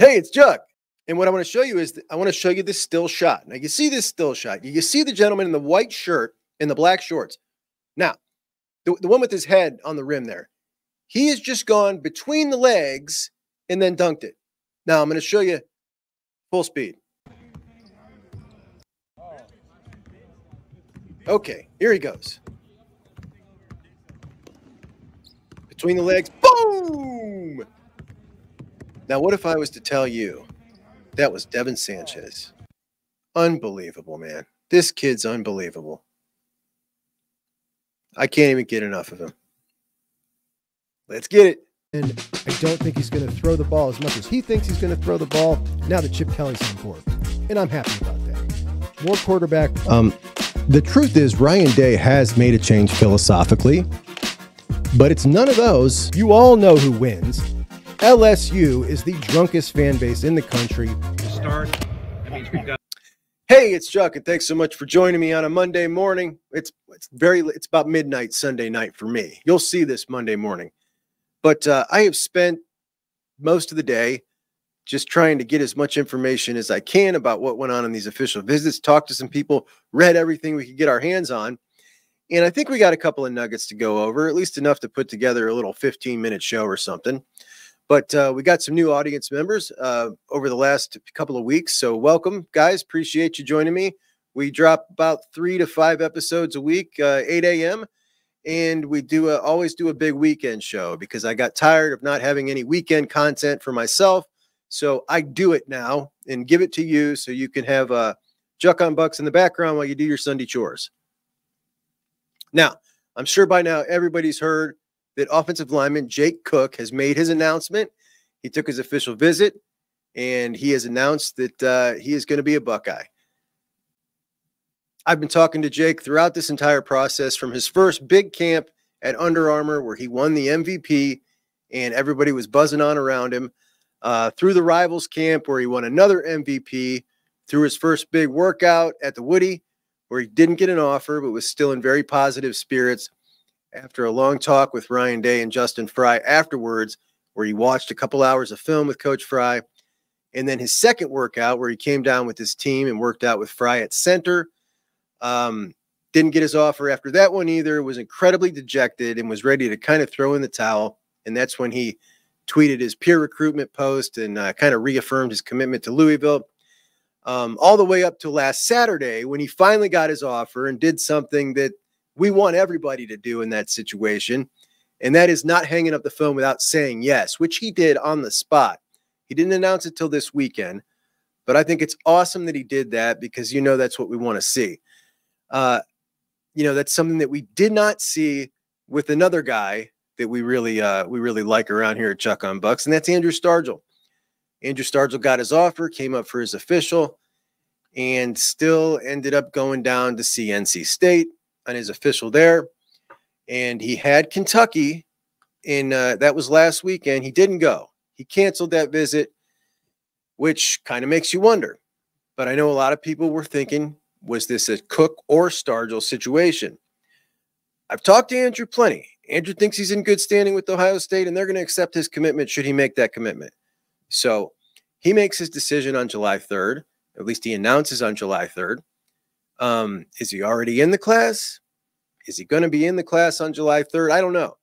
Hey, it's Chuck. And what I want to show you is I want to show you this still shot. Now you see this still shot. You see the gentleman in the white shirt and the black shorts. Now, the, the one with his head on the rim there, he has just gone between the legs and then dunked it. Now I'm going to show you full speed. Okay, here he goes. Between the legs, boom! Now, what if I was to tell you that was Devin Sanchez? Unbelievable, man. This kid's unbelievable. I can't even get enough of him. Let's get it. And I don't think he's going to throw the ball as much as he thinks he's going to throw the ball now that Chip Kelly's on board. And I'm happy about that. More quarterback. Um, the truth is, Ryan Day has made a change philosophically, but it's none of those. You all know who wins. LSU is the drunkest fan base in the country. Start. That means we've got. Hey, it's Chuck, and thanks so much for joining me on a Monday morning. It's it's very it's about midnight Sunday night for me. You'll see this Monday morning, but uh, I have spent most of the day just trying to get as much information as I can about what went on in these official visits. Talked to some people, read everything we could get our hands on, and I think we got a couple of nuggets to go over, at least enough to put together a little 15 minute show or something. But uh, we got some new audience members uh, over the last couple of weeks. So, welcome, guys. Appreciate you joining me. We drop about three to five episodes a week, uh, 8 a.m. And we do a, always do a big weekend show because I got tired of not having any weekend content for myself. So I do it now and give it to you so you can have uh, Juck on Bucks in the background while you do your Sunday chores. Now, I'm sure by now everybody's heard that offensive lineman Jake Cook has made his announcement. He took his official visit and he has announced that uh, he is going to be a Buckeye. I've been talking to Jake throughout this entire process from his first big camp at Under Armour, where he won the MVP and everybody was buzzing on around him, uh, through the Rivals camp, where he won another MVP, through his first big workout at the Woody, where he didn't get an offer but was still in very positive spirits after a long talk with Ryan Day and Justin Frye afterwards, where he watched a couple hours of film with Coach Frye. And then his second workout, where he came down with his team and worked out with Frye at center. Um, didn't get his offer after that one either, was incredibly dejected and was ready to kind of throw in the towel. And that's when he tweeted his peer recruitment post and uh, kind of reaffirmed his commitment to Louisville. Um, all the way up to last Saturday when he finally got his offer and did something that we want everybody to do in that situation. And that is not hanging up the phone without saying yes, which he did on the spot. He didn't announce it till this weekend, but I think it's awesome that he did that because you know that's what we want to see. Uh, you know, that's something that we did not see with another guy that we really uh, we really like around here at Juck on Bucks, and that's Andrew Stargell. Andrew Stargell got his offer, came up for his official, and still ended up going down to see NC State on his official there. And he had Kentucky and uh, that was last weekend. He didn't go. He canceled that visit, which kind of makes you wonder. But I know a lot of people were thinking, was this a Cook or Stargell situation? I've talked to Andrew plenty. Andrew thinks he's in good standing with Ohio State, and they're going to accept his commitment should he make that commitment. So he makes his decision on July 3rd. At least he announces on July 3rd. Um, is he already in the class? Is he going to be in the class on July 3rd? I don't know.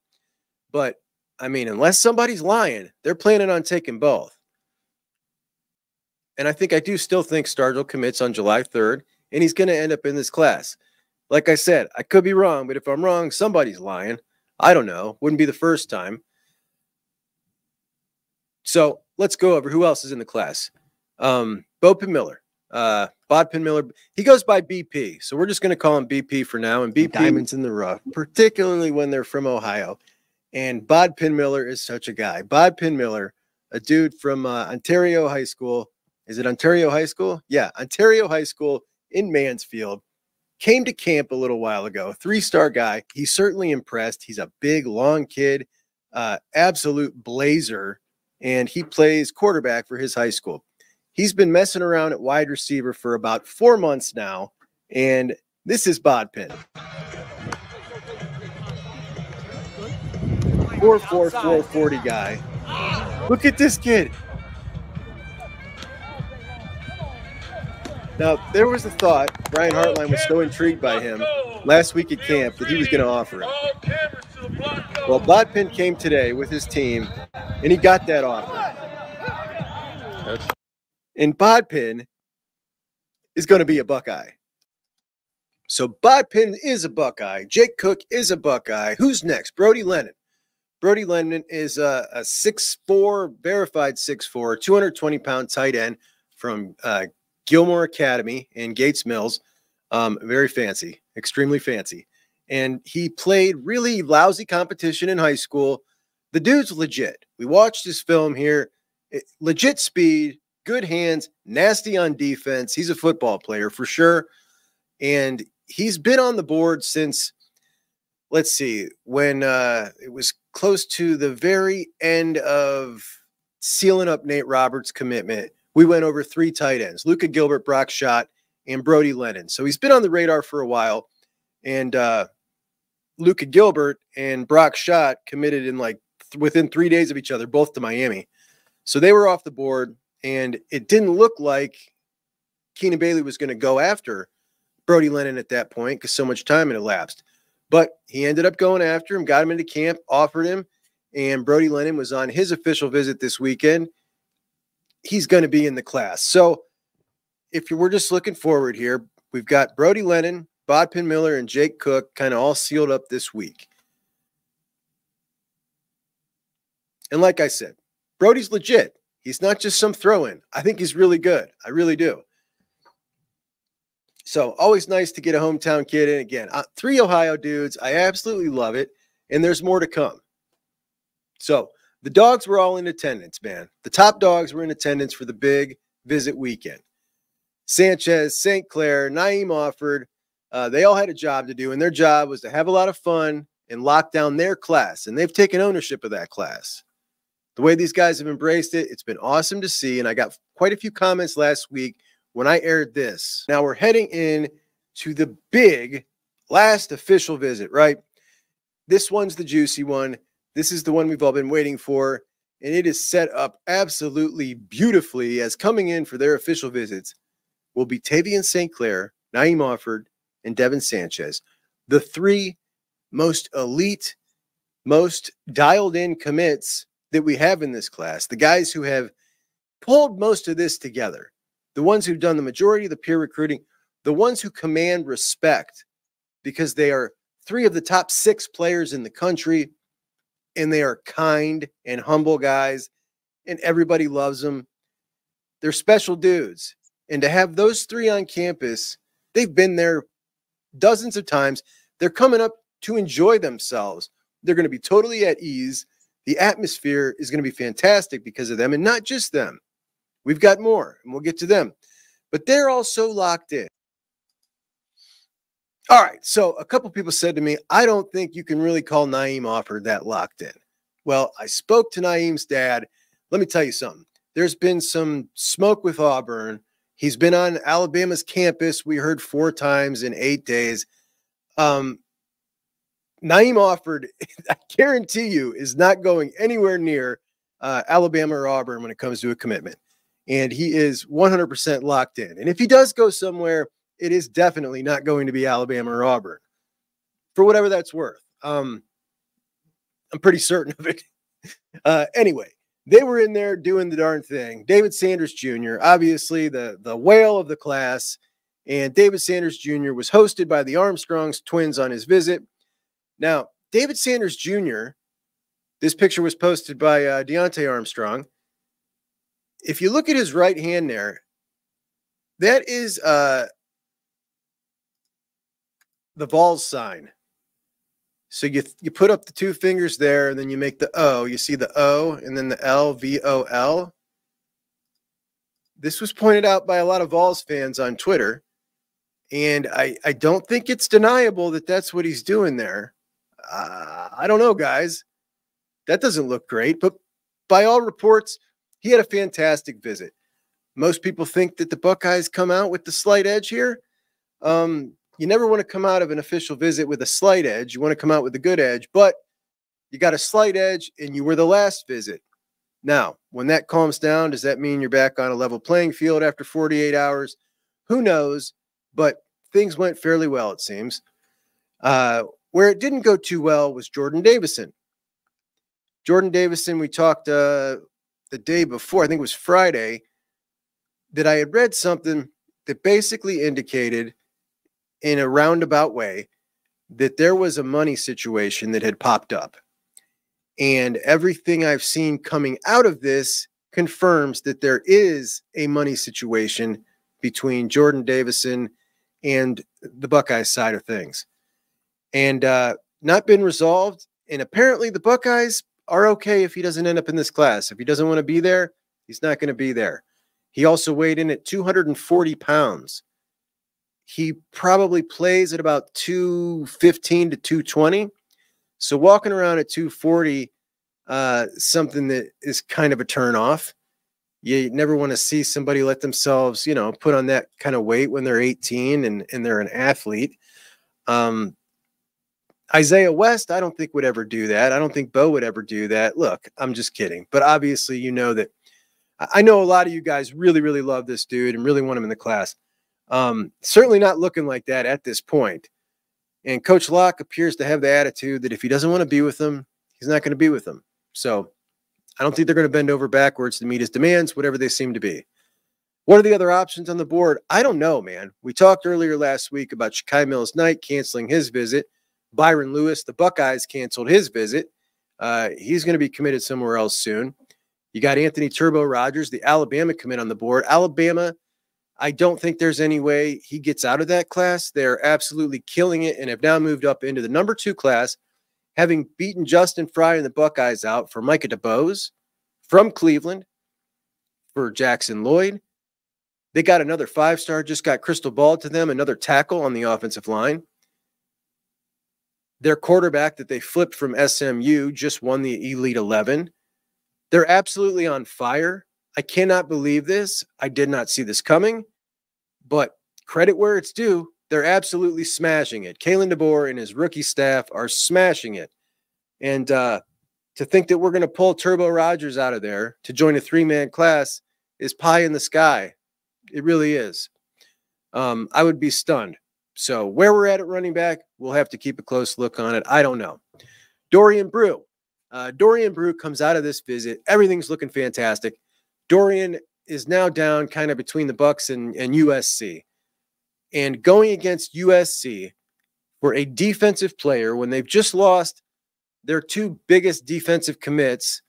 But I mean, unless somebody's lying, they're planning on taking both. And I think I do still think Stargell commits on July 3rd, and he's going to end up in this class. Like I said, I could be wrong, but if I'm wrong, somebody's lying. I don't know. Wouldn't be the first time. So let's go over who else is in the class. Um, Bo Miller, uh, Bodpegn Miller. He goes by BP, so we're just going to call him BP for now. And BP diamonds in the rough, particularly when they're from Ohio. And Bodpegn Miller is such a guy. Bodpegn Miller, a dude from uh, Ontario High School. Is it Ontario High School? Yeah, Ontario High School in Mansfield. Came to camp a little while ago. Three star guy. He's certainly impressed. He's a big, long kid, uh, absolute blazer, and he plays quarterback for his high school. He's been messing around at wide receiver for about four months now, and this is Bodpegn. Four four four forty guy. Look at this kid. Now, there was a thought, Brian Hartline was so intrigued by him last week at camp that he was going to offer it. Well, Bodpegn came today with his team, and he got that offer. And Bodpegn is going to be a Buckeye. So Bodpegn is a Buckeye. Jake Cook is a Buckeye. Who's next? Brody Lennon. Brody Lennon is a, a 6'4", verified 6'4", 220 pound tight end from uh, Gilmour Academy in Gates Mills. Um, very fancy, extremely fancy. And he played really lousy competition in high school. The dude's legit. We watched his film here. It, legit speed, good hands, nasty on defense. He's a football player for sure. And he's been on the board since, let's see, when uh, it was close to the very end of sealing up Nate Roberts' commitment we went over three tight ends Luca Gilbert, Brock Schott, and Brody Lennon. So he's been on the radar for a while. And uh, Luka Gilbert and Brock Schott committed in like th- within three days of each other, both to Miami. So they were off the board. And it didn't look like Keenan Bailey was going to go after Brody Lennon at that point because so much time had elapsed. But he ended up going after him, got him into camp, offered him, and Brody Lennon was on his official visit this weekend he's going to be in the class. So if you were just looking forward here, we've got Brody Lennon, Bodpegn Miller, and Jake Cook kind of all sealed up this week. And like I said, Brody's legit. He's not just some throw in. I think he's really good. I really do. So always nice to get a hometown kid in again. Uh, three Ohio dudes. I absolutely love it. And there's more to come. So the dogs were all in attendance, man. The top dogs were in attendance for the big visit weekend. Sanchez, St. Clair, Naeem Offord, uh, they all had a job to do, and their job was to have a lot of fun and lock down their class. And they've taken ownership of that class. The way these guys have embraced it, it's been awesome to see. And I got quite a few comments last week when I aired this. Now we're heading in to the big last official visit, right? This one's the juicy one. This is the one we've all been waiting for, and it is set up absolutely beautifully as coming in for their official visits will be Tavien St. Clair, Naeem Offord, and Devin Sanchez, the three most elite, most dialed in commits that we have in this class, the guys who have pulled most of this together, the ones who've done the majority of the peer recruiting, the ones who command respect because they are three of the top six players in the country and they are kind and humble guys, and everybody loves them. They're special dudes. And to have those three on campus, they've been there dozens of times. They're coming up to enjoy themselves. They're going to be totally at ease. The atmosphere is going to be fantastic because of them, and not just them. We've got more, and we'll get to them. But they're all so locked in. All right. So a couple people said to me, I don't think you can really call Naeem Offord that locked in. Well, I spoke to Naeem's dad. Let me tell you something. There's been some smoke with Auburn. He's been on Alabama's campus. We heard four times in eight days. Um, Naeem Offord, I guarantee you, is not going anywhere near uh, Alabama or Auburn when it comes to a commitment. And he is 100% locked in. And if he does go somewhere, it is definitely not going to be Alabama or Auburn for whatever that's worth. Um, I'm pretty certain of it. Uh, anyway, they were in there doing the darn thing. David Sanders Jr., obviously the, the whale of the class, and David Sanders Jr. was hosted by the Armstrongs twins on his visit. Now, David Sanders Jr., this picture was posted by uh, Deontay Armstrong. If you look at his right hand there, that is uh, the Vols sign. So you you put up the two fingers there, and then you make the O. You see the O, and then the L V O L. This was pointed out by a lot of Vols fans on Twitter, and I I don't think it's deniable that that's what he's doing there. Uh, I don't know, guys. That doesn't look great, but by all reports, he had a fantastic visit. Most people think that the Buckeyes come out with the slight edge here. Um, you never want to come out of an official visit with a slight edge. You want to come out with a good edge, but you got a slight edge and you were the last visit. Now, when that calms down, does that mean you're back on a level playing field after 48 hours? Who knows? But things went fairly well, it seems. Uh, where it didn't go too well was Jordan Davison. Jordan Davison, we talked uh, the day before, I think it was Friday, that I had read something that basically indicated in a roundabout way that there was a money situation that had popped up. And everything I've seen coming out of this confirms that there is a money situation between Jordan Davison and the Buckeyes side of things. And uh, not been resolved. And apparently the Buckeyes are okay if he doesn't end up in this class. If he doesn't want to be there, he's not going to be there. He also weighed in at 240 pounds. He probably plays at about 215 to 220. So walking around at 240, uh, something that is kind of a turn off. You never want to see somebody let themselves, you know, put on that kind of weight when they're 18 and, and they're an athlete. Um, Isaiah West, I don't think would ever do that. I don't think Bo would ever do that. Look, I'm just kidding. But obviously, you know that I know a lot of you guys really, really love this dude and really want him in the class. Um, certainly not looking like that at this point. And Coach Locke appears to have the attitude that if he doesn't want to be with them, he's not going to be with them. So I don't think they're going to bend over backwards to meet his demands, whatever they seem to be. What are the other options on the board? I don't know, man. We talked earlier last week about Shakei Mills Knight canceling his visit. Byron Lewis, the Buckeyes canceled his visit. Uh, he's going to be committed somewhere else soon. You got Anthony Turbo Rogers, the Alabama commit on the board. Alabama, I don't think there's any way he gets out of that class. They're absolutely killing it and have now moved up into the number two class, having beaten Justin Frye and the Buckeyes out for Micah DeBose from Cleveland, for Jackson Lloyd. They got another five star, just got crystal ball to them, another tackle on the offensive line. Their quarterback that they flipped from SMU just won the Elite 11. They're absolutely on fire. I cannot believe this. I did not see this coming, but credit where it's due. They're absolutely smashing it. Kalen DeBoer and his rookie staff are smashing it. And uh, to think that we're going to pull Turbo Rogers out of there to join a three man class is pie in the sky. It really is. Um, I would be stunned. So, where we're at at running back, we'll have to keep a close look on it. I don't know. Dorian Brew. Uh, Dorian Brew comes out of this visit. Everything's looking fantastic. Dorian is now down kind of between the Bucks and, and USC. And going against USC for a defensive player when they've just lost their two biggest defensive commits,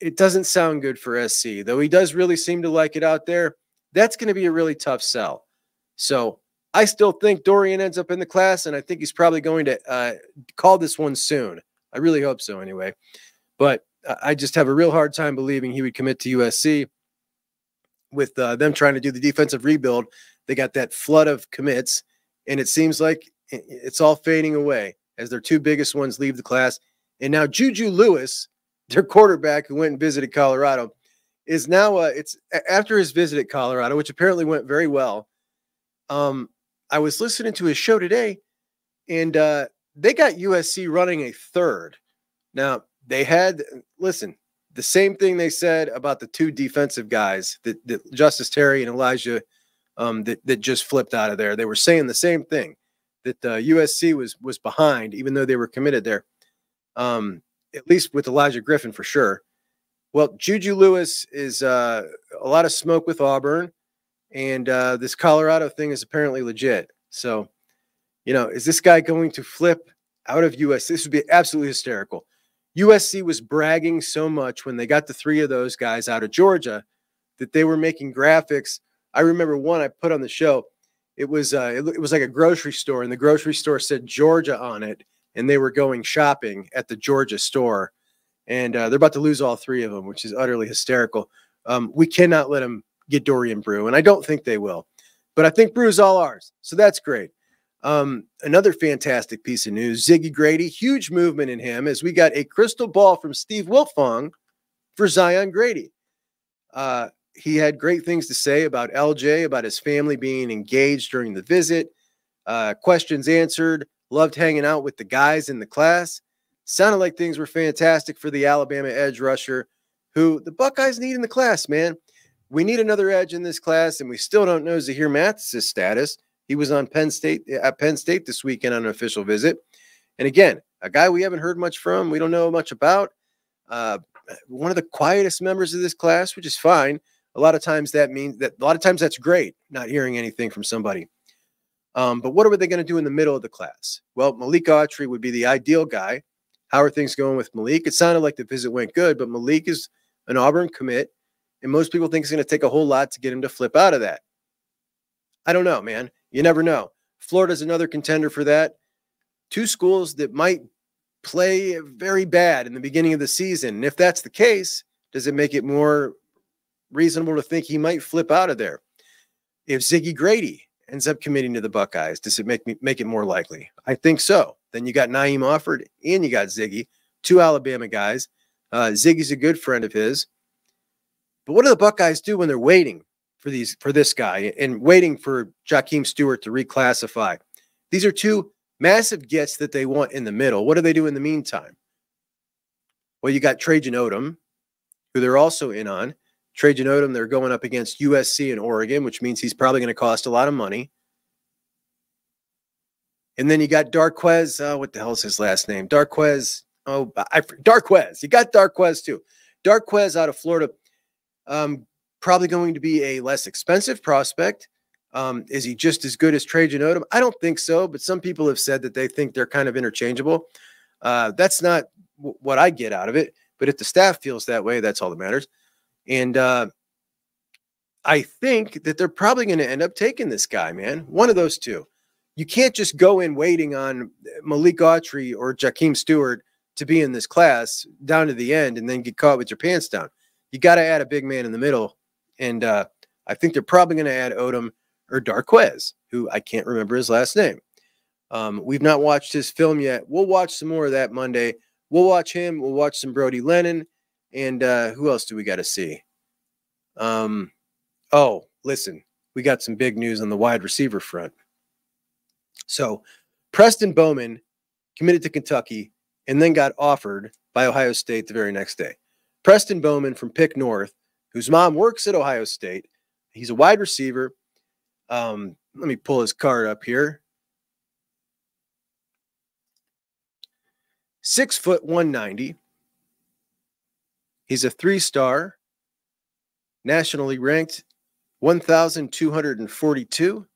it doesn't sound good for SC. Though he does really seem to like it out there, that's going to be a really tough sell. So I still think Dorian ends up in the class, and I think he's probably going to uh, call this one soon. I really hope so, anyway. But I just have a real hard time believing he would commit to USC with uh, them trying to do the defensive rebuild. They got that flood of commits, and it seems like it's all fading away as their two biggest ones leave the class. And now Juju Lewis, their quarterback who went and visited Colorado, is now uh, it's after his visit at Colorado, which apparently went very well. Um, I was listening to his show today, and uh, they got USC running a third. Now they had listen the same thing they said about the two defensive guys that, that Justus Terry and Elijah um, that that just flipped out of there. They were saying the same thing that uh, USC was was behind, even though they were committed there. Um, at least with Elijah Griffin for sure. Well, Juju Lewis is uh, a lot of smoke with Auburn, and uh, this Colorado thing is apparently legit. So you know, is this guy going to flip out of US? This would be absolutely hysterical. USC was bragging so much when they got the three of those guys out of Georgia that they were making graphics. I remember one I put on the show. It was uh, it, it was like a grocery store, and the grocery store said Georgia on it, and they were going shopping at the Georgia store, and uh, they're about to lose all three of them, which is utterly hysterical. Um, we cannot let them get Dorian Brew, and I don't think they will. But I think Brew's all ours, so that's great. Um, another fantastic piece of news Ziggy Grady, huge movement in him as we got a crystal ball from Steve Wiltfong for Zion Grady. Uh, he had great things to say about LJ, about his family being engaged during the visit, uh, questions answered, loved hanging out with the guys in the class. Sounded like things were fantastic for the Alabama edge rusher, who the Buckeyes need in the class, man. We need another edge in this class, and we still don't know Zahir Mathis' status. He was on Penn State at Penn State this weekend on an official visit. And again, a guy we haven't heard much from, we don't know much about. Uh, one of the quietest members of this class, which is fine. A lot of times that means that a lot of times that's great, not hearing anything from somebody. Um, but what are they going to do in the middle of the class? Well, Malik Autry would be the ideal guy. How are things going with Malik? It sounded like the visit went good, but Malik is an Auburn commit, and most people think it's going to take a whole lot to get him to flip out of that. I don't know, man. You never know. Florida's another contender for that. Two schools that might play very bad in the beginning of the season. And if that's the case, does it make it more reasonable to think he might flip out of there? If Ziggy Grady ends up committing to the Buckeyes, does it make me make it more likely? I think so. Then you got Naeem Offord and you got Ziggy, two Alabama guys. Uh, Ziggy's a good friend of his. But what do the Buckeyes do when they're waiting for these for this guy and waiting for Jakeem Stewart to reclassify? These are two massive gets that they want in the middle. What do they do in the meantime? Well, you got Trajan Odom, who they're also in on. Trajan Odom, they're going up against USC and Oregon, which means he's probably going to cost a lot of money. And then you got Darquez. Oh, what the hell is his last name? Darquez. Oh, I, Darquez. You got Darquez too. Darquez out of Florida. Um, probably going to be a less expensive prospect. Um, is he just as good as Trajan Odom? I don't think so, but some people have said that they think they're kind of interchangeable. Uh, that's not w- what I get out of it. But if the staff feels that way, that's all that matters. And uh, I think that they're probably going to end up taking this guy, man. One of those two. You can't just go in waiting on Malik Autry or Jakeem Stewart to be in this class down to the end and then get caught with your pants down. You got to add a big man in the middle. And uh, I think they're probably going to add Odom or Darquez, who I can't remember his last name. Um, we've not watched his film yet. We'll watch some more of that Monday. We'll watch him. We'll watch some Brody Lennon. And uh, who else do we got to see? Um, oh, listen, we got some big news on the wide receiver front. So, Preston Bowman committed to Kentucky and then got offered by Ohio State the very next day. Preston Bowman from Pick North, whose mom works at Ohio State. He's a wide receiver. Um, let me pull his card up here. Six foot 190. He's a three star, nationally ranked 1,242.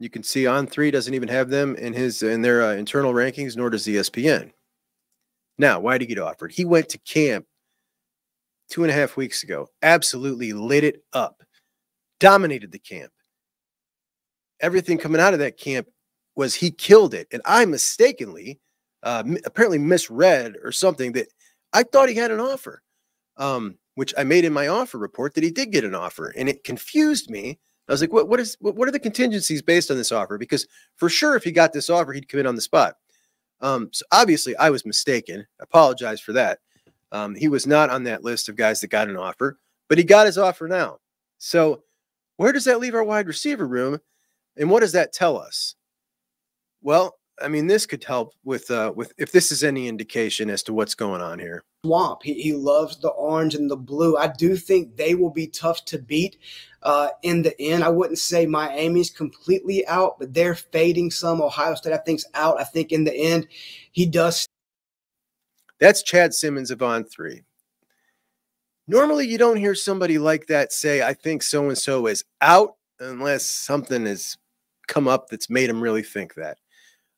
You can see on three doesn't even have them in his in their uh, internal rankings, nor does the ESPN. Now, why did he get offered? He went to camp two and a half weeks ago, absolutely lit it up, dominated the camp. Everything coming out of that camp was he killed it. And I mistakenly, uh, apparently misread or something that I thought he had an offer, um, which I made in my offer report that he did get an offer. And it confused me. I was like, what, what is what, what are the contingencies based on this offer? Because for sure, if he got this offer, he'd come in on the spot. Um, so obviously, I was mistaken. I apologize for that. Um, he was not on that list of guys that got an offer, but he got his offer now. So, where does that leave our wide receiver room, and what does that tell us? Well, I mean, this could help with uh, with if this is any indication as to what's going on here. Swamp. He, he loves the orange and the blue. I do think they will be tough to beat uh, in the end. I wouldn't say Miami's completely out, but they're fading some. Ohio State, I think's out. I think in the end, he does that's Chad Simmons of On Three. Normally, you don't hear somebody like that say, I think so and so is out, unless something has come up that's made him really think that.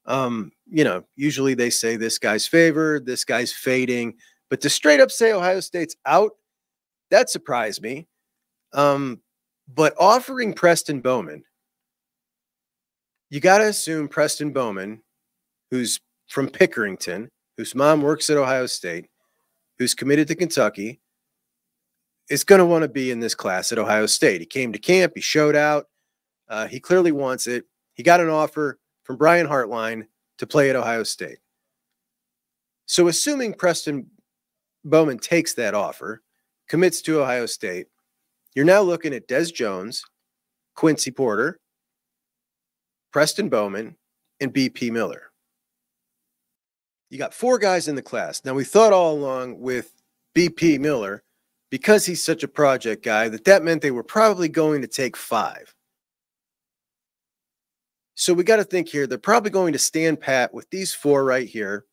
Um, you know, usually they say this guy's favored, this guy's fading, but to straight up say Ohio State's out, that surprised me. Um, but offering Preston Bowman, you got to assume Preston Bowman, who's from Pickerington, whose mom works at Ohio State, who's committed to Kentucky, is going to want to be in this class at Ohio State. He came to camp, he showed out, uh, he clearly wants it. He got an offer from Brian Hartline to play at Ohio State. So, assuming Preston Bowman takes that offer, commits to Ohio State, you're now looking at Des Jones, Quincy Porter, Preston Bowman, and BP Miller you got four guys in the class. Now, we thought all along with BP Miller, because he's such a project guy, that that meant they were probably going to take five. So we got to think here. They're probably going to stand pat with these four right here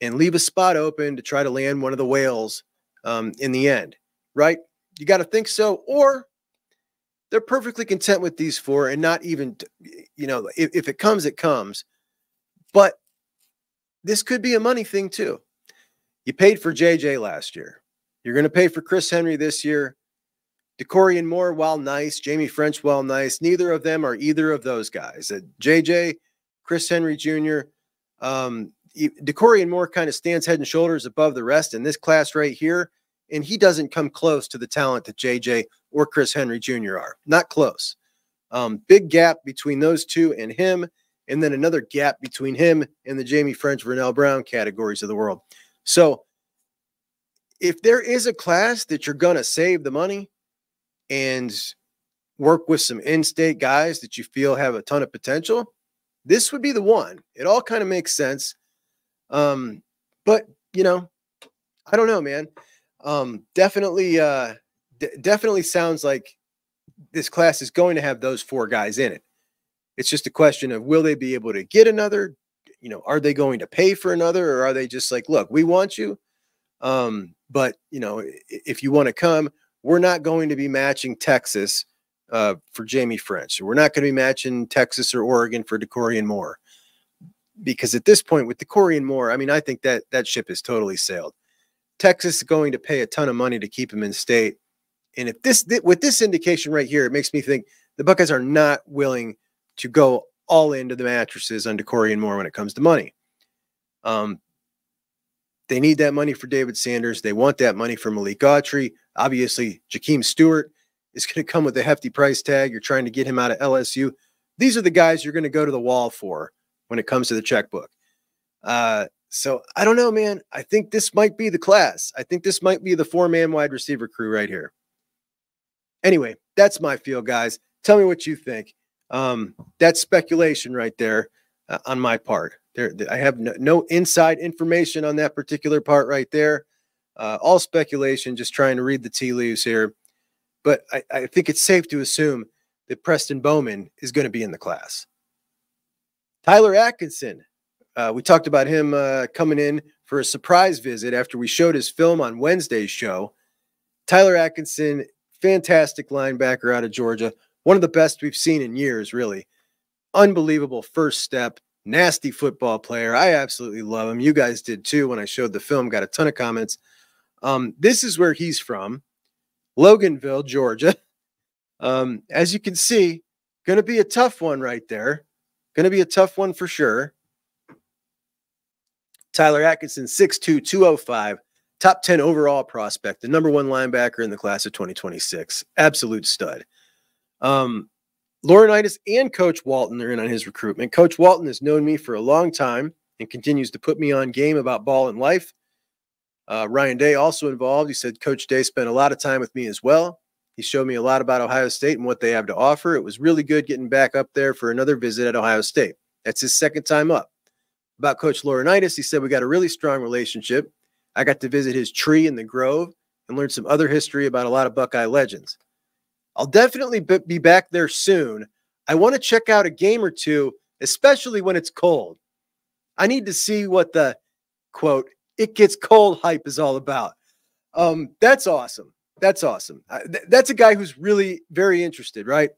and leave a spot open to try to land one of the whales um, in the end, right? You got to think so. Or they're perfectly content with these four and not even, you know, if, if it comes, it comes. But this could be a money thing too. You paid for JJ last year. You're going to pay for Chris Henry this year. Dakorien Moore, while nice, Jaime Ffrench, while nice, neither of them are either of those guys. Uh, JJ, Chris Henry Jr., um, Dakorien Moore kind of stands head and shoulders above the rest in this class right here, and he doesn't come close to the talent that JJ or Chris Henry Jr. are. Not close. Um, big gap between those two and him, and then another gap between him and the Jaime Ffrench, Vernell Brown categories of the world. So, if there is a class that you're going to save the money, and work with some in-state guys that you feel have a ton of potential, this would be the one. It all kind of makes sense. Um, but you know, I don't know, man. Um, definitely, uh, d- definitely sounds like this class is going to have those four guys in it. It's just a question of will they be able to get another? You know, are they going to pay for another, or are they just like, look, we want you, um, but you know, if you want to come, we're not going to be matching Texas uh, for Jaime Ffrench. We're not going to be matching Texas or Oregon for Dakorien Moore. Because at this point, with Dakorien Moore, I mean, I think that that ship has totally sailed. Texas is going to pay a ton of money to keep him in state. And if this, with this indication right here, it makes me think the Buckeyes are not willing to go all into the mattresses on Dakorien Moore when it comes to money. Um, they need that money for David Sanders. They want that money for Malik Autry. Obviously, Jakeem Stewart is going to come with a hefty price tag. You're trying to get him out of LSU. These are the guys you're going to go to the wall for when it comes to the checkbook. Uh, so I don't know, man. I think this might be the class. I think this might be the four man wide receiver crew right here. Anyway, that's my feel, guys. Tell me what you think. Um, that's speculation right there uh, on my part. There, I have no, no, inside information on that particular part right there. Uh, all speculation, just trying to read the tea leaves here. But I, I think it's safe to assume that Preston Bowman is going to be in the class. Tyler Atkinson, uh, we talked about him uh, coming in for a surprise visit after we showed his film on Wednesday's show. Tyler Atkinson, fantastic linebacker out of Georgia, one of the best we've seen in years, really. Unbelievable first step, nasty football player. I absolutely love him. You guys did too when I showed the film, got a ton of comments. Um, this is where he's from, Loganville, Georgia. Um, as you can see, going to be a tough one right there. Going to be a tough one for sure. Tyler Atkinson, 6'2, 205, top 10 overall prospect, the number one linebacker in the class of 2026. Absolute stud. Um, Laurinaitis and Coach Walton are in on his recruitment. Coach Walton has known me for a long time and continues to put me on game about ball and life. Uh, Ryan Day also involved. He said Coach Day spent a lot of time with me as well. He showed me a lot about Ohio State and what they have to offer. It was really good getting back up there for another visit at Ohio State. That's his second time up. About Coach Laurinaitis, he said we got a really strong relationship. I got to visit his tree in the Grove and learn some other history about a lot of Buckeye legends. I'll definitely be back there soon. I want to check out a game or two, especially when it's cold. I need to see what the quote it gets cold hype is all about. Um, that's awesome. That's awesome. Th- that's a guy who's really very interested, right?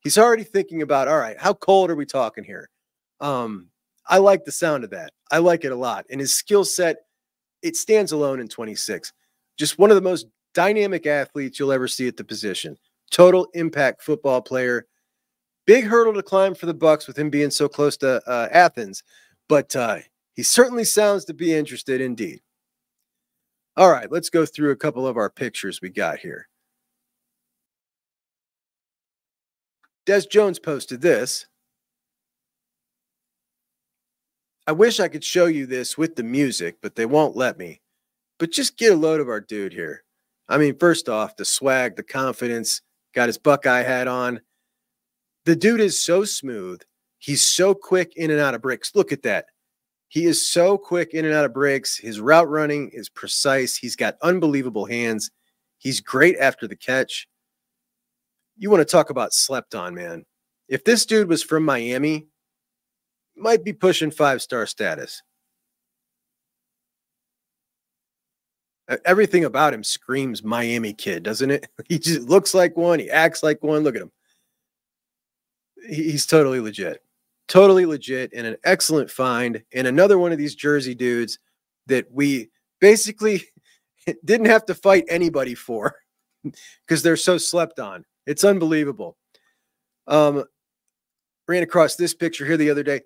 He's already thinking about, all right, how cold are we talking here? Um, I like the sound of that. I like it a lot. And his skill set, it stands alone in 26. Just one of the most dynamic athletes you'll ever see at the position. Total impact football player. Big hurdle to climb for the Bucks with him being so close to uh, Athens, but uh, he certainly sounds to be interested indeed. All right, let's go through a couple of our pictures we got here. Des Jones posted this. I wish I could show you this with the music, but they won't let me. But just get a load of our dude here. I mean, first off, the swag, the confidence, got his Buckeye hat on. The dude is so smooth. He's so quick in and out of bricks. Look at that He is so quick in and out of breaks. His route running is precise. He's got unbelievable hands. He's great after the catch. You want to talk about slept on, man. If this dude was from Miami, might be pushing five star status. Everything about him screams Miami kid, doesn't it? He just looks like one. He acts like one. Look at him. He's totally legit. Totally legit and an excellent find. And another one of these Jersey dudes that we basically didn't have to fight anybody for because they're so slept on. It's unbelievable. Um, ran across this picture here the other day.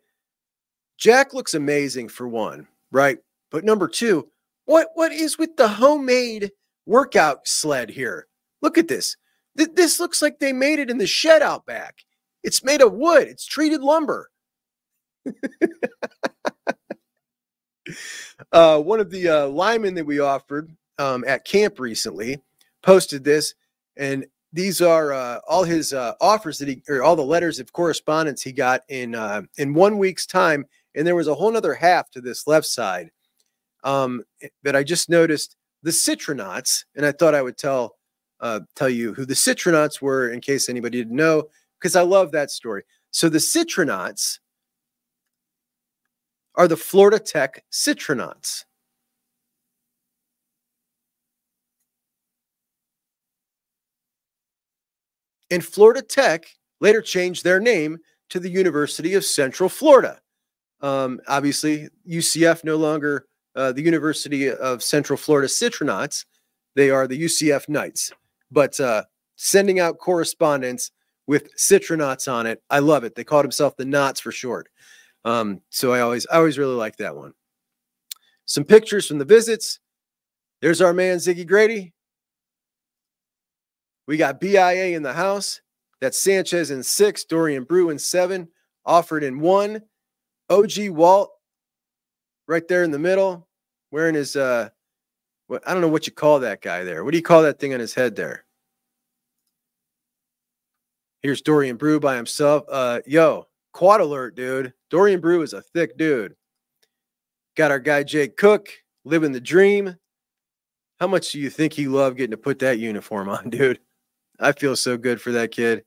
Jack looks amazing for one, right? But number two, what what is with the homemade workout sled here? Look at this. Th- this looks like they made it in the shed out back. It's made of wood. It's treated lumber. uh, one of the uh, linemen that we offered um, at camp recently posted this, and these are uh, all his uh, offers that he or all the letters of correspondence he got in uh, in one week's time and there was a whole other half to this left side um, that I just noticed the Citronauts, and I thought I would tell uh, tell you who the Citronauts were in case anybody didn't know, because I love that story. So the Citronauts are the Florida Tech Citronauts. And Florida Tech later changed their name to the University of Central Florida. Um, obviously, UCF no longer uh, the University of Central Florida Citronauts. They are the UCF Knights. But uh, sending out correspondence with Citronauts on it, I love it. They called himself the Knots for short. Um, so I always, I always really like that one. Some pictures from the visits. There's our man Ziggy Grady. We got BIA in the house. That's Sanchez in six, Dorian Brew in seven, Offord in one. OG Walt right there in the middle, wearing his uh what I don't know what you call that guy there. What do you call that thing on his head there? Here's Dorian Brew by himself. Uh yo, quad alert, dude. Dorian Brew is a thick dude. Got our guy Jake Cook living the dream. How much do you think he loved getting to put that uniform on, dude? I feel so good for that kid.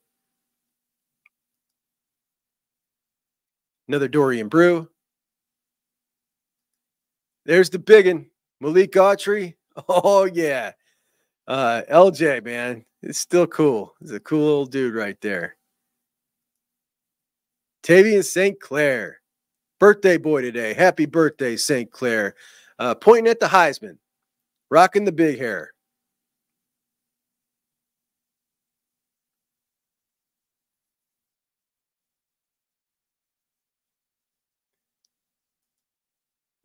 Another Dorian Brew. There's the biggin, Malik Autry. Oh yeah, uh, LJ man, it's still cool. He's a cool old dude right there. Tavien St. Clair, birthday boy today. Happy birthday, St. Clair. Uh, pointing at the Heisman, rocking the big hair.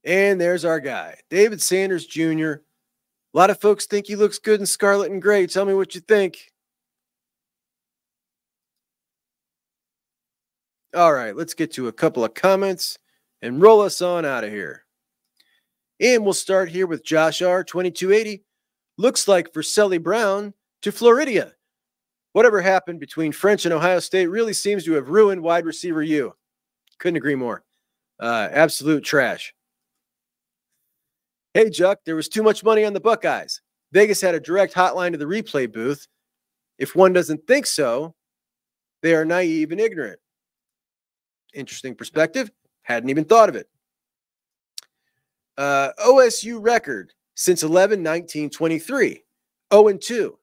And there's our guy, David Sanders Jr. A lot of folks think he looks good in scarlet and gray. Tell me what you think. All right, let's get to a couple of comments and roll us on out of here. And we'll start here with Josh R. 2280. Looks like for Sully Brown to Floridia. Whatever happened between Ffrench and Ohio State really seems to have ruined wide receiver U. Couldn't agree more. Uh, absolute trash. Hey, Juck, there was too much money on the Buckeyes. Vegas had a direct hotline to the replay booth. If one doesn't think so, they are naive and ignorant. Interesting perspective. Hadn't even thought of it. Uh, OSU record since 11 19 23, 0 and 2.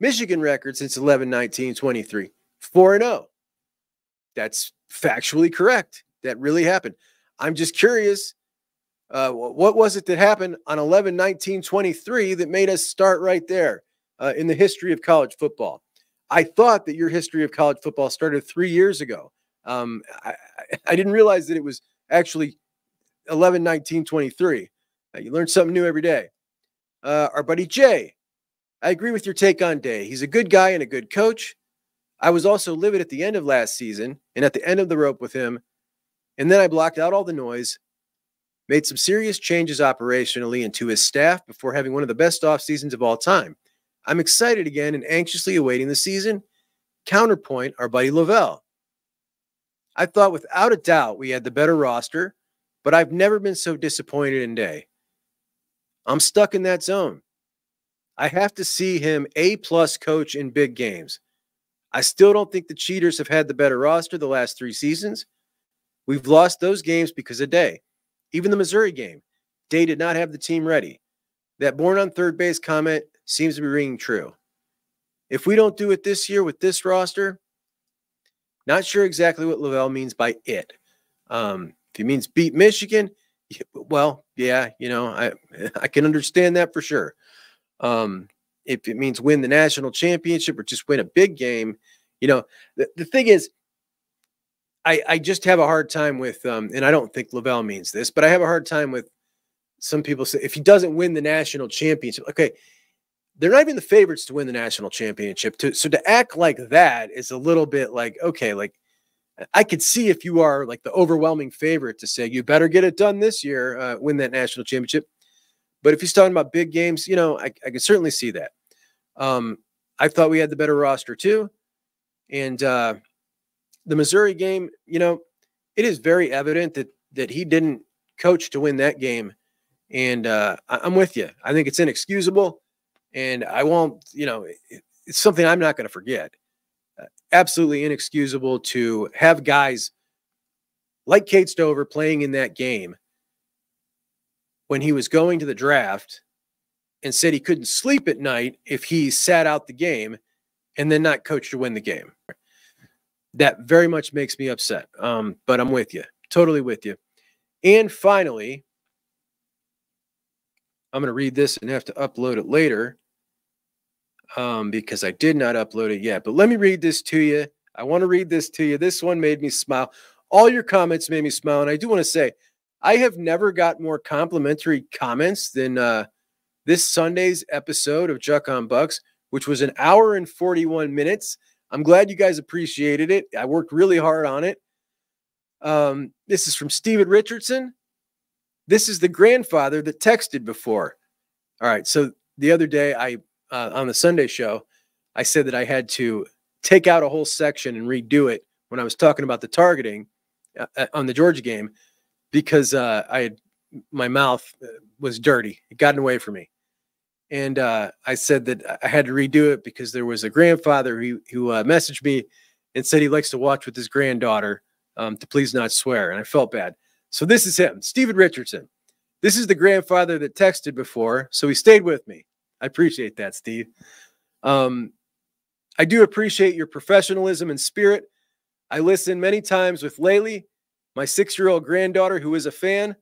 Michigan record since 11 19 23, 4 and 0. That's factually correct. That really happened. I'm just curious uh, what was it that happened on 11 19 23 that made us start right there uh, in the history of college football? I thought that your history of college football started three years ago. Um, I, I, didn't realize that it was actually 11 19 23. Uh, you learn something new every day. Uh, our buddy Jay, I agree with your take on Day. He's a good guy and a good coach. I was also livid at the end of last season and at the end of the rope with him. And then I blocked out all the noise made some serious changes operationally and to his staff before having one of the best off seasons of all time. I'm excited again and anxiously awaiting the season. Counterpoint, our buddy Lavelle. I thought without a doubt we had the better roster. but I've never been so disappointed in Day. I'm stuck in that zone. I have to see him A plus coach in big games. I still don't think the cheaters have had the better roster the last three seasons. We've lost those games because of Day. Even the Missouri game, Day did not have the team ready. That born on third base comment seems to be ringing true. If we don't do it this year with this roster, not sure exactly what Lavelle means by it. Um, if he means beat Michigan, well, yeah, you know, I I can understand that for sure. Um, if it means win the national championship or just win a big game, you know, the, the thing is, I I just have a hard time with um, and I don't think Lavelle means this, but I have a hard time with some people say if he doesn't win the national championship, okay, they're not even the favorites to win the national championship. To, so to act like that is a little bit like, okay, like I could see if you are like the overwhelming favorite to say you better get it done this year, uh, win that national championship. But if he's talking about big games, you know, I, I can certainly see that. Um, I thought we had the better roster too. And uh, the Missouri game, you know, it is very evident that that he didn't coach to win that game. And uh, I'm with you. I think it's inexcusable. And I won't, you know, it, it's something I'm not going to forget. Uh, absolutely inexcusable to have guys like Cade Stover playing in that game when he was going to the draft and said he couldn't sleep at night if he sat out the game and then not coach to win the game. That very much makes me upset. Um, but I'm with you, totally with you. And finally, I'm going to read this and have to upload it later um, because I did not upload it yet. But let me read this to you. I want to read this to you. This one made me smile. All your comments made me smile. And I do want to say, I have never got more complimentary comments than uh, this Sunday's episode of Juck on Bucks, which was an hour and 41 minutes. I'm glad you guys appreciated it. I worked really hard on it. Um, this is from Steven Richardson. This is the grandfather that texted before. All right. So the other day, I uh, on the Sunday show, I said that I had to take out a whole section and redo it when I was talking about the targeting uh, uh on the Georgia game because uh, I had my mouth uh, was dirty. It gotten away from me. And uh, I said that I had to redo it because there was a grandfather who, who uh, messaged me and said he likes to watch with his granddaughter um, to please not swear. And I felt bad. So this is him, Steven Richardson. This is the grandfather that texted before. So he stayed with me. I appreciate that, Steve. Um, I do appreciate your professionalism and spirit. I listen many times with Laylee, my six year old granddaughter, who is a fan,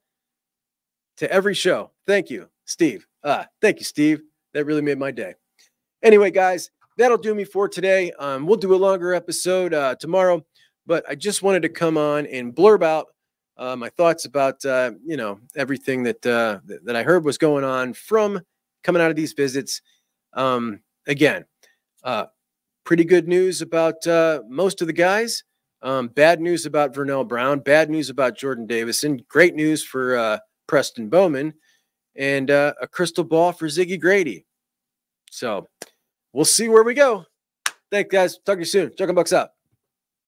to every show. Thank you, Steve. Ah, thank you, Steve. That really made my day. Anyway, guys, that'll do me for today. Um, we'll do a longer episode uh, tomorrow, but I just wanted to come on and blurb out uh, my thoughts about uh, you know everything that uh, that I heard was going on from coming out of these visits. Um, again, uh, pretty good news about uh, most of the guys. Um, bad news about Vernell Brown. Bad news about Jordan Davison. Great news for uh, Preston Bowman, and uh, a crystal ball for Ziggy Grady. So we'll see where we go. Thanks, guys. Talk to you soon. Chuck Bucks out.